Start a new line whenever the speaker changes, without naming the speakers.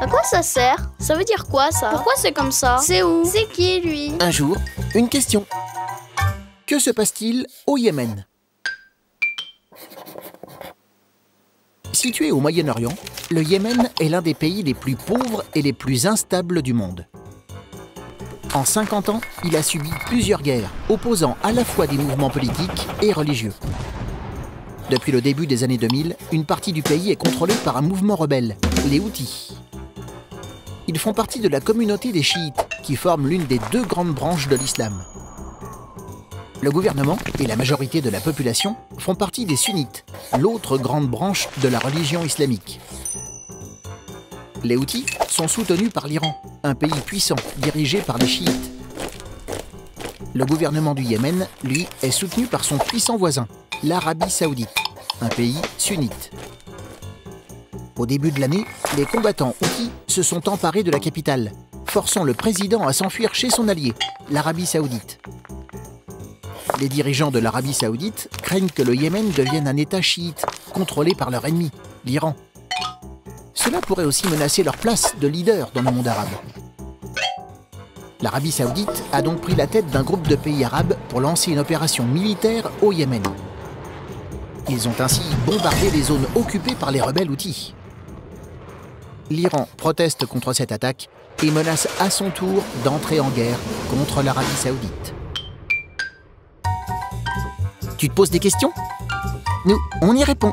À quoi ça sert? Ça veut dire quoi ça? Pourquoi c'est comme ça? C'est où? C'est qui lui?
Un jour, une question. Que se passe-t-il au Yémen? Situé au Moyen-Orient, le Yémen est l'un des pays les plus pauvres et les plus instables du monde. En 50 ans, il a subi plusieurs guerres, opposant à la fois des mouvements politiques et religieux. Depuis le début des années 2000, une partie du pays est contrôlée par un mouvement rebelle, les Houthis. Ils font partie de la communauté des chiites, qui forment l'une des deux grandes branches de l'islam. Le gouvernement et la majorité de la population font partie des sunnites, l'autre grande branche de la religion islamique. Les Houthis sont soutenus par l'Iran, un pays puissant dirigé par les chiites. Le gouvernement du Yémen, lui, est soutenu par son puissant voisin, l'Arabie saoudite, un pays sunnite. Au début de l'année, les combattants Houthis se sont emparés de la capitale, forçant le président à s'enfuir chez son allié, l'Arabie saoudite. Les dirigeants de l'Arabie saoudite craignent que le Yémen devienne un État chiite, contrôlé par leur ennemi, l'Iran. Cela pourrait aussi menacer leur place de leader dans le monde arabe. L'Arabie saoudite a donc pris la tête d'un groupe de pays arabes pour lancer une opération militaire au Yémen. Ils ont ainsi bombardé les zones occupées par les rebelles houthis. L'Iran proteste contre cette attaque et menace à son tour d'entrer en guerre contre l'Arabie saoudite. Tu te poses des questions? Nous, on y répond.